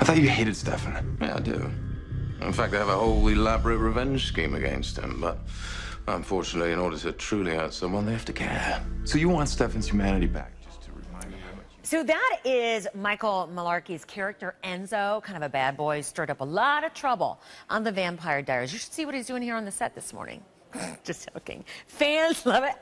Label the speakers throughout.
Speaker 1: I thought you hated Stefan.
Speaker 2: Yeah, I do. In fact, I have a whole elaborate revenge scheme against him, but unfortunately, in order to truly hurt someone, they have to care.
Speaker 1: So you want Stefan's humanity back, just to remind him how much.
Speaker 3: So that is Michael Malarkey's character Enzo, kind of a bad boy, stirred up a lot of trouble on the Vampire Diaries. You should see what he's doing here on the set this morning. Just joking. Fans love it.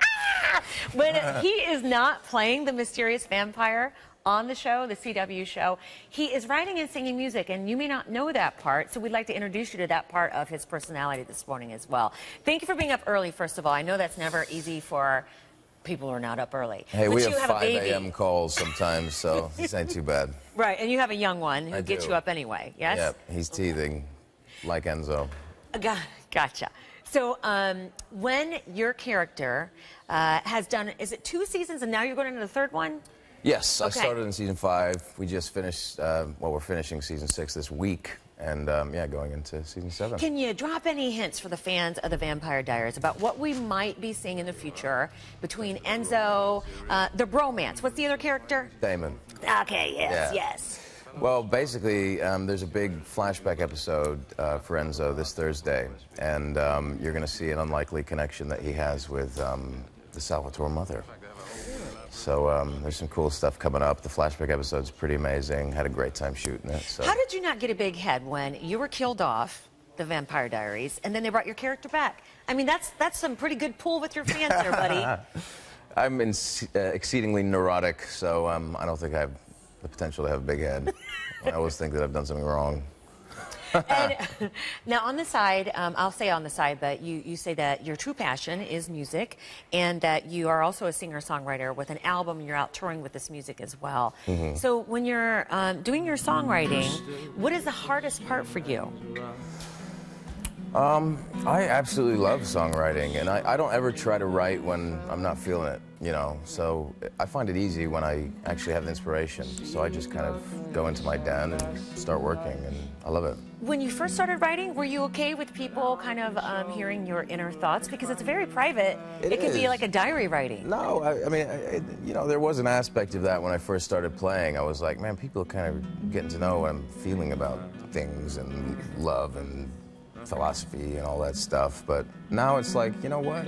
Speaker 3: Ah! When he is not playing the mysterious vampire on the show, the CW show, he is writing and singing music, and you may not know that part, so we'd like to introduce you to that part of his personality this morning as well. Thank you for being up early, first of all. I know that's never easy for people who are not up early.
Speaker 4: Hey,
Speaker 3: But
Speaker 4: we
Speaker 3: you
Speaker 4: have
Speaker 3: a
Speaker 4: 5 a.m. calls sometimes, so this ain't too bad.
Speaker 3: Right, and you have a young one who
Speaker 4: I
Speaker 3: gets
Speaker 4: do.
Speaker 3: you up anyway, yes?
Speaker 4: Yep, he's teething like Enzo.
Speaker 3: Gotcha. So, um, when your character uh, has done, is it two seasons and now you're going into the third one?
Speaker 4: Yes, I started in season five. We just finished, uh, well, we're finishing season six this week. And um, yeah, going into season seven.
Speaker 3: Can you drop any hints for the fans of the Vampire Diaries about what we might be seeing in the future between Enzo, uh, the bromance? What's the other character?
Speaker 4: Damon.
Speaker 3: Okay, yes,
Speaker 4: Yeah.
Speaker 3: yes.
Speaker 4: Well, basically, um, there's a big flashback episode uh, for Enzo this Thursday, and um, you're going to see an unlikely connection that he has with um, the Salvatore mother. So um, there's some cool stuff coming up. The flashback episode's pretty amazing. Had a great time shooting it. So.
Speaker 3: How did you not get a big head when you were killed off? The Vampire Diaries, and then they brought your character back. I mean, that's that's some pretty good pull with your fans there, buddy.
Speaker 4: I'm in, uh, exceedingly neurotic, so um, I don't think I have the potential to have a big head. I always think that I've done something wrong.
Speaker 3: And, now, on the side, um, I'll say on the side, but you, you say that your true passion is music and that you are also a singer songwriter with an album and you're out touring with this music as well. So, when you're um, doing your songwriting, what is the hardest part for you?
Speaker 4: I absolutely love songwriting, and I, I don't ever try to write when I'm not feeling it, you know. So I find it easy when I actually have the inspiration. So I just kind of go into my den and start working, and I love it.
Speaker 3: When you first started writing, were you okay with people kind of um, hearing your inner thoughts? Because it's very private.
Speaker 4: It
Speaker 3: could be like a diary writing.
Speaker 4: No, I, I mean, I, I- you know, there was an aspect of that when I first started playing. I was like, man, people are kind of getting to know what I'm feeling about things and love and philosophy and all that stuff. But now it's like, you know what?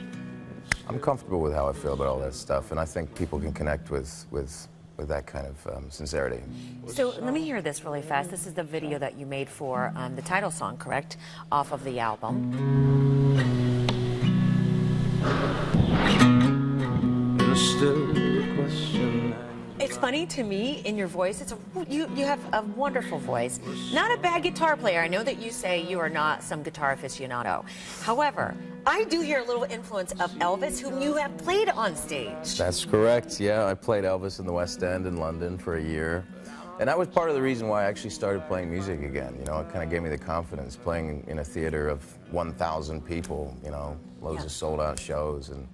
Speaker 4: I'm comfortable with how I feel about all that stuff, and I think people can connect with with with that kind of um, sincerity.
Speaker 3: So let me hear this really fast. This is the video that you made for um, the title song, correct? Off of the album. It's funny to me in your voice. It's a, you, you have a wonderful voice. Not a bad guitar player. I know that you say you are not some guitar aficionado. However, I do hear a little influence of Elvis, whom you have played on stage.
Speaker 4: That's correct. Yeah, I played Elvis in the West End in London for a year. And that was part of the reason why I actually started playing music again. You know, it kind of gave me the confidence playing in a theater of 1,000 people, you know, loads
Speaker 3: Yeah.
Speaker 4: of sold out shows. And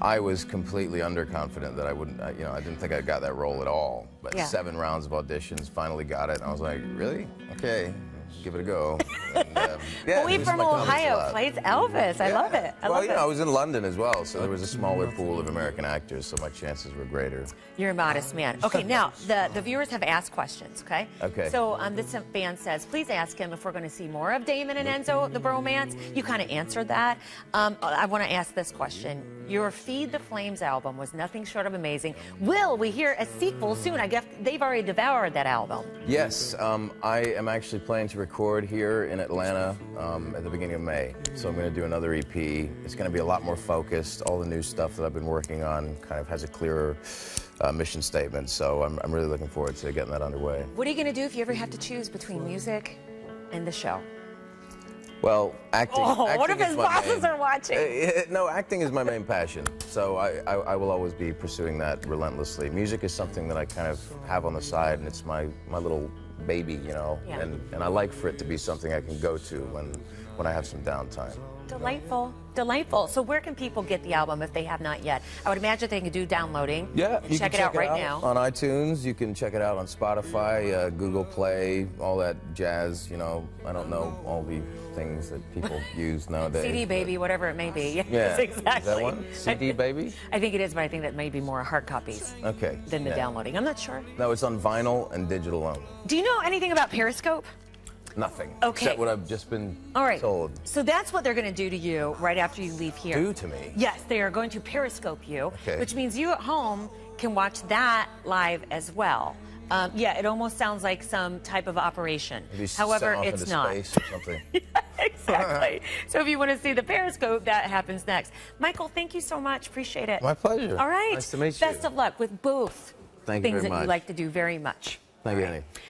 Speaker 4: I was completely underconfident that I wouldn't, you know, I didn't think I got that role at all. But
Speaker 3: Yeah.
Speaker 4: seven rounds of auditions, finally got it. And I was like, really? Okay, give it a go. And, um, yeah,
Speaker 3: Boy from
Speaker 4: my confidence a
Speaker 3: Ohio plays Elvis. I love it. I
Speaker 4: well,
Speaker 3: love
Speaker 4: you
Speaker 3: it.
Speaker 4: know, I was in London as well, so there was a smaller pool of American actors, so my chances were greater.
Speaker 3: You're a modest man. Okay, now the, the viewers have asked questions, okay?
Speaker 4: Okay.
Speaker 3: So um, this fan says, please ask him if we're going to see more of Damon and Enzo, the bromance. You kind of answered that. Um, I want to ask this question. Your Feed the Flames album was nothing short of amazing. Will we hear a sequel soon? I guess they've already devoured that album.
Speaker 4: Yes, um, I am actually planning to record here in Atlanta um, at the beginning of May. So I'm going to do another EP. It's going to be a lot more focused. All the new stuff that I've been working on kind of has a clearer uh, mission statement. So I'm, I'm really looking forward to getting that underway.
Speaker 3: What are you going to do if you ever have to choose between music and the show?
Speaker 4: Well, acting.
Speaker 3: Oh, what if his bosses
Speaker 4: main-
Speaker 3: are watching?
Speaker 4: Uh, no, acting is my main passion. So I, I, I will always be pursuing that relentlessly. Music is something that I kind of have on the side, and it's my, my little baby, you know.
Speaker 3: Yeah.
Speaker 4: And, and I like for it to be something I can go to when, when I have some downtime.
Speaker 3: Delightful, delightful. So where can people get the album if they have not yet? I would imagine they can do downloading.
Speaker 4: Yeah, you
Speaker 3: check
Speaker 4: can
Speaker 3: it out right now.
Speaker 4: on iTunes. You can check it out on Spotify, uh, Google Play, all that jazz. You know, I don't know all the things that people use nowadays.
Speaker 3: CD baby, whatever it may be.
Speaker 4: Yeah,
Speaker 3: Yes, exactly.
Speaker 4: Is that one? CD baby?
Speaker 3: I think it is, but I think that may be more hard copies
Speaker 4: Okay.
Speaker 3: than the
Speaker 4: yeah.
Speaker 3: downloading. I'm not sure.
Speaker 4: No, it's on vinyl and digital only.
Speaker 3: Do you know anything about Periscope?
Speaker 4: Nothing.
Speaker 3: Okay.
Speaker 4: Except what I've just been
Speaker 3: All right.
Speaker 4: told.
Speaker 3: So that's what they're going to do to you right after you leave here.
Speaker 4: Do to me?
Speaker 3: Yes, they are going to Periscope you,
Speaker 4: Okay.
Speaker 3: which means you at home can watch that live as well. Um, yeah, it almost sounds like some type of operation.
Speaker 4: Maybe s-
Speaker 3: However,
Speaker 4: off
Speaker 3: it's
Speaker 4: into
Speaker 3: not.
Speaker 4: Space or something.
Speaker 3: exactly. so if you want to see the Periscope, that happens next. Michael, thank you so much. Appreciate it.
Speaker 4: My pleasure.
Speaker 3: All right.
Speaker 4: Nice to meet you.
Speaker 3: Best of luck with both
Speaker 4: Thank you
Speaker 3: things
Speaker 4: very
Speaker 3: that you like to do very much.
Speaker 4: Thank you,
Speaker 3: All right.
Speaker 4: Annie.